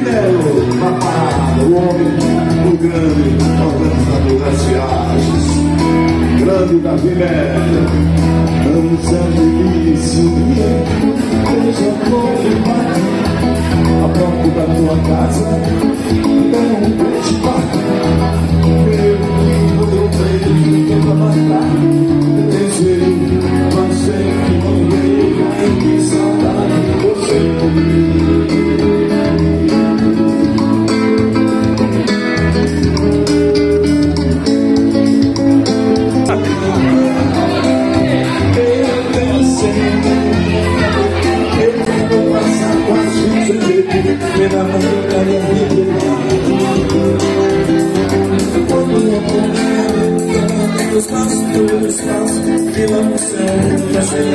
Melo, na parada, o homem, o grande organizador das viagens. Grande Davi Melo, vamos dia, deixa todo bater a porta da tua casa, Eu vou passar com a gente, pela manhã e a vida. Quando eu vou, os passos, todos os passos, pela moção, já sei